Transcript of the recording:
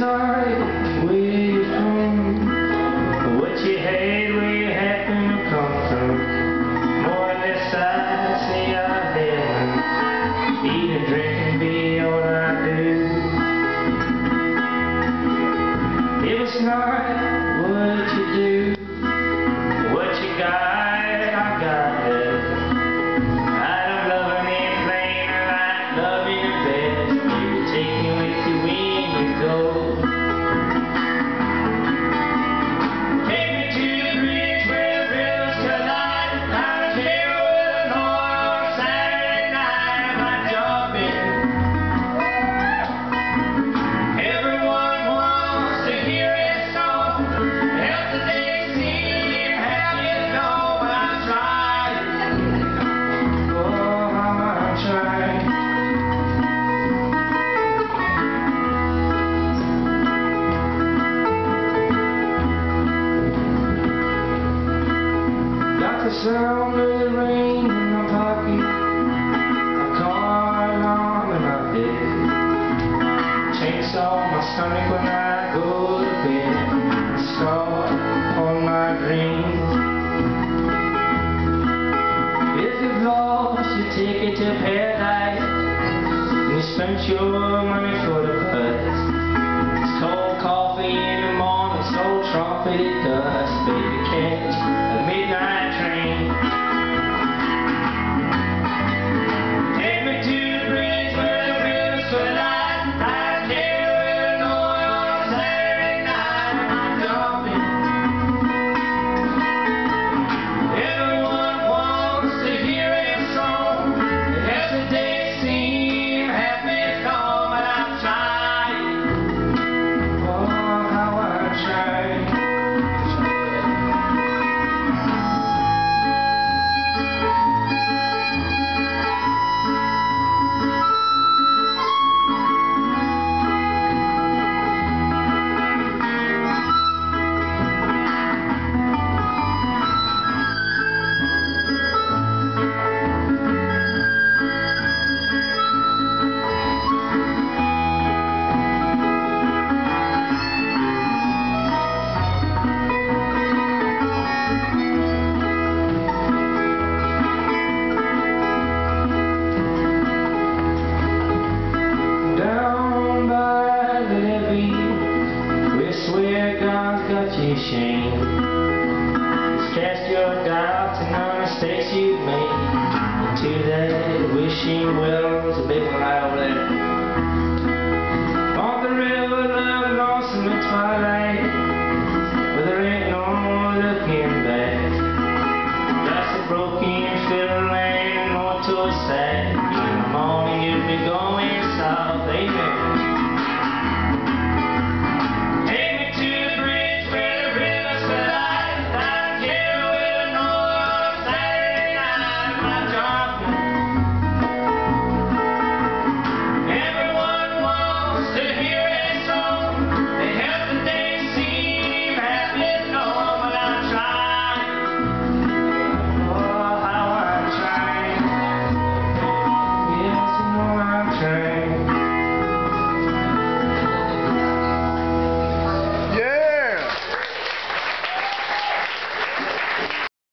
right where you're from, what you had, where you happen to come from. More or less I say I have eat and drink and be all I do. If it's not what you do, sound of the rain in my pocket, a car alarm in my head, chainsaw in my stomach when I go to bed, a scar on my dreams. If you've lost your ticket to paradise, and you spent your money for the bus, it's cold coffee in the morning, so trumpeted dust, baby, catch any shame. Just cast your doubts and the mistakes you've made into that wishing well. There's a big one right over there. On the river, love lost in the twilight, where there ain't no looking back. That's a broken fiddle feeling, ain't no too sad. Morning, you'll be going south. Amen.